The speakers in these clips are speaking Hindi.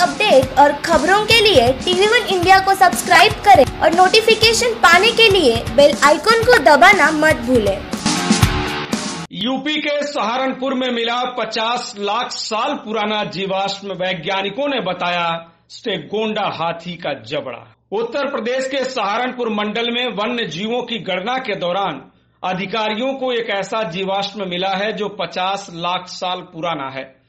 अपडेट और खबरों के लिए टीवी वन इंडिया को सब्सक्राइब करें और नोटिफिकेशन पाने के लिए बेल आइकॉन को दबाना मत भूलें। यूपी के सहारनपुर में मिला 50 लाख साल पुराना जीवाश्म वैज्ञानिकों ने बताया स्टेगोंडा हाथी का जबड़ा। उत्तर प्रदेश के सहारनपुर मंडल में वन्य जीवों की गणना के दौरान अधिकारियों को एक ऐसा जीवाश्म मिला है जो 50 लाख साल पुराना है।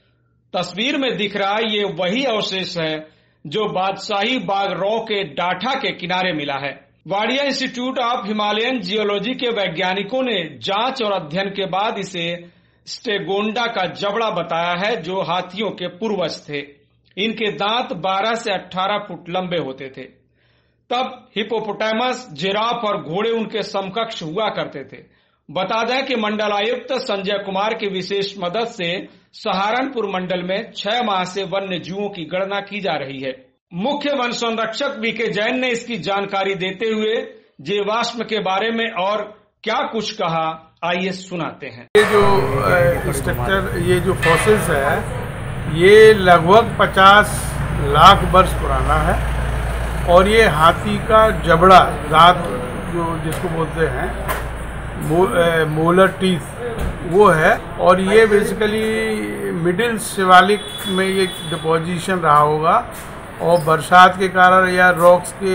तस्वीर में दिख रहा ये वही अवशेष है जो बादशाही बाग रॉ के डाठा के किनारे मिला है। Wadia institute of Himalayan geology के वैज्ञानिकों ने जाँच और अध्ययन के बाद इसे स्टेगोंडा का जबड़ा बताया है, जो हाथियों के पूर्वज थे। इनके दांत 12 से 18 फुट लंबे होते थे। तब हिपोपोटामस जिराफ और घोड़े उनके समकक्ष हुआ करते थे। बता दें कि मंडलायुक्त संजय कुमार की विशेष मदद से सहारनपुर मंडल में छह माह से वन्य जीवों की गणना की जा रही है। मुख्य वन संरक्षक वी के जैन ने इसकी जानकारी देते हुए जीवाश्म के बारे में और क्या कुछ कहा, आइए सुनाते हैं। ये जो स्ट्रक्चर ये जो फॉसिल्स है, ये लगभग 50 लाख वर्ष पुराना है और ये हाथी का जबड़ा दांत जो जिसको बोलते हैं मोलर टीथ वो है। और ये बेसिकली मिडिल शिवालिक में ये डिपोजिशन रहा होगा। और बरसात के कारण या रॉक्स के,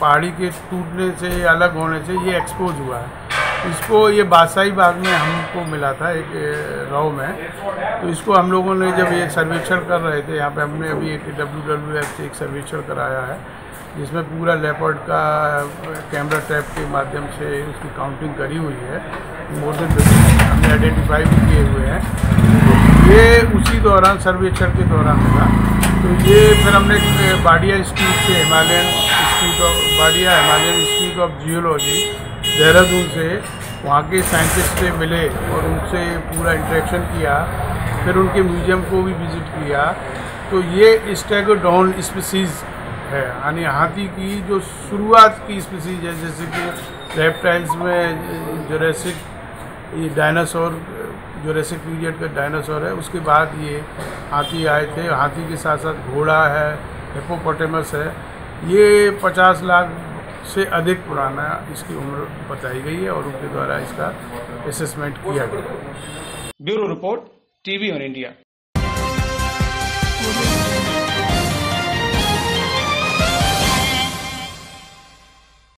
पहाड़ी के टूटने से अलग होने से ये एक्सपोज हुआ है। इसको ये बादशाही बाग में हमको मिला था एक राव में। तो इसको हम लोगों ने जब ये सर्वेक्षण कर रहे थे, यहाँ पे हमने अभी एक डब्ल्यू डब्ल्यू एफ़ से एक सर्वेक्षण कराया है। जिसमें पूरा लेपर्ड का कैमरा टैप के माध्यम से उसकी काउंटिंग करी हुई है। मोर देन हमने आइडेंटिफाई भी किए हुए हैं। तो ये उसी दौरान सर्वेक्षण के दौरान मिला तो ये फिर हमने बाडिया इंस्टीट्यूट से Himalayan institute of Wadia Himalayan institute of geology Dehradun से वहाँ के साइंटिस्ट से मिले और उनसे पूरा इंटरेक्शन किया। फिर उनके म्यूज़ियम को भी विज़िट किया। तो ये स्टेगोडॉन स्पीसीज़ है। यानी हाथी की जो शुरुआत की स्पीसीज है, जैसे कि रेप्टाइल्स में जोरेसिक ये डायनासोर जोरेसिक पीरियड का डायनासोर है, उसके बाद ये हाथी आए थे। हाथी के साथ साथ घोड़ा है हिपोपोटेमस है। ये 50 लाख से अधिक पुराना इसकी उम्र बताई गई है और उनके द्वारा इसका असेसमेंट किया गया। Bureau report, TV one India.